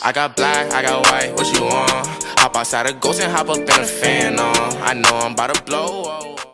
I got black, I got white, what you want? Hop outside a ghost and hop up in a Phantom. I know I'm about to blow. Oh.